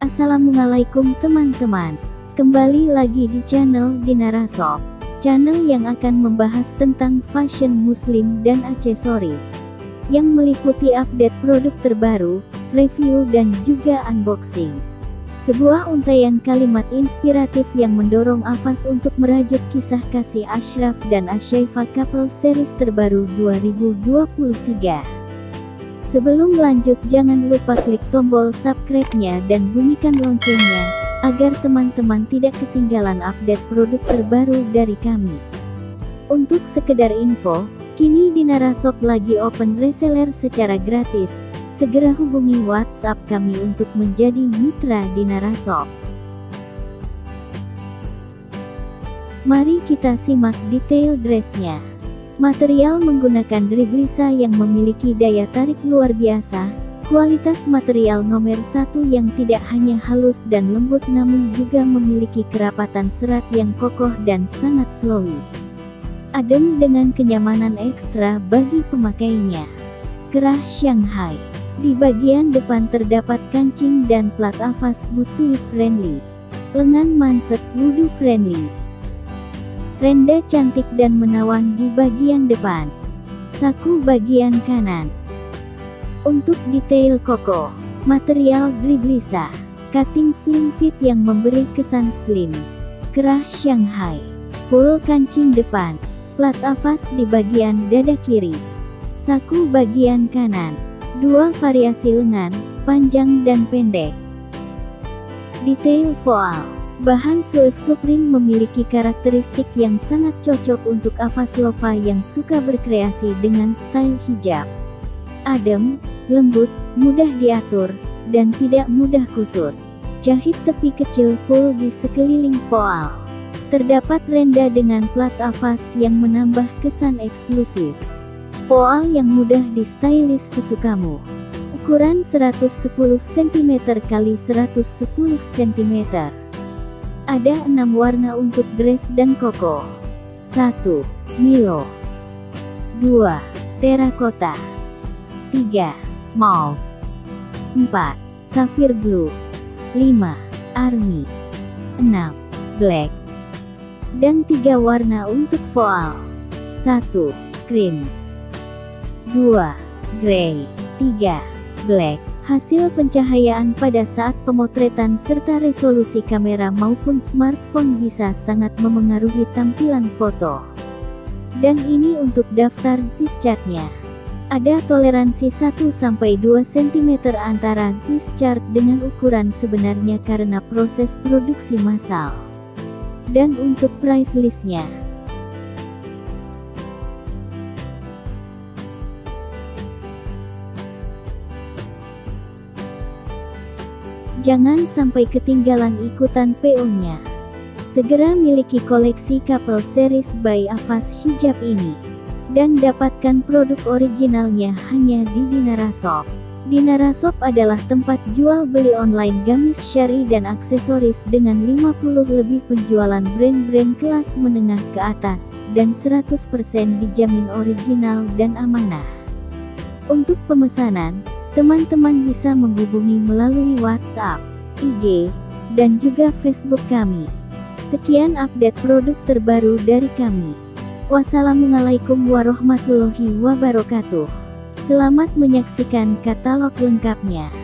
Assalamualaikum teman-teman. Kembali lagi di channel Dinara Shop. Channel yang akan membahas tentang fashion muslim dan aksesoris. Yang meliputi update produk terbaru, review dan juga unboxing. Sebuah untaian kalimat inspiratif yang mendorong Afas untuk merajut kisah kasih Ashraf dan Ashaifa couple series terbaru 2023. Sebelum lanjut jangan lupa klik tombol subscribe-nya dan bunyikan loncengnya, agar teman-teman tidak ketinggalan update produk terbaru dari kami. Untuk sekedar info, kini Dinara Shop lagi open reseller secara gratis, segera hubungi WhatsApp kami untuk menjadi mitra Dinara Shop. Mari kita simak detail dressnya. Material menggunakan driblisa yang memiliki daya tarik luar biasa, kualitas material nomor satu yang tidak hanya halus dan lembut namun juga memiliki kerapatan serat yang kokoh dan sangat flowy. Adem dengan kenyamanan ekstra bagi pemakainya. Kerah Shanghai. Di bagian depan terdapat kancing dan plat avas busui friendly. Lengan manset wudhu friendly. Renda cantik dan menawan di bagian depan. Saku bagian kanan. Untuk detail koko, material driblisa, cutting slim fit yang memberi kesan slim. Kerah Shanghai, full kancing depan, plat avas di bagian dada kiri. Saku bagian kanan, dua variasi lengan, panjang dan pendek. Detail voal. Bahan Suif Supreme memiliki karakteristik yang sangat cocok untuk Avaslova yang suka berkreasi dengan style hijab. Adem, lembut, mudah diatur, dan tidak mudah kusut. Jahit tepi kecil full di sekeliling voal. Terdapat renda dengan plat avas yang menambah kesan eksklusif. Voal yang mudah di stylish sesukamu. Ukuran 110 cm x 110 cm. Ada enam warna untuk dress dan koko. 1. Milo 2. Terracotta 3. Mauve 4. Sapphire Blue 5. Army 6. Black dan tiga warna untuk voal 1. Cream 2. Grey 3. Black hasil pencahayaan pada saat pemotretan serta resolusi kamera maupun smartphone bisa sangat memengaruhi tampilan foto. Dan ini untuk daftar zis chartnya. Ada toleransi 1-2 cm antara zis chart dengan ukuran sebenarnya karena proses produksi massal. Dan untuk price listnya. Jangan sampai ketinggalan ikutan PO-nya. Segera miliki koleksi couple series by Avas Hijab ini. Dan dapatkan produk originalnya hanya di Dinara Shop. Adalah tempat jual beli online gamis syari dan aksesoris dengan 50 lebih penjualan brand-brand kelas menengah ke atas, dan 100% dijamin original dan amanah. Untuk pemesanan, teman-teman bisa menghubungi melalui WhatsApp, IG, dan juga Facebook kami. Sekian update produk terbaru dari kami. Wassalamualaikum warahmatullahi wabarakatuh. Selamat menyaksikan katalog lengkapnya.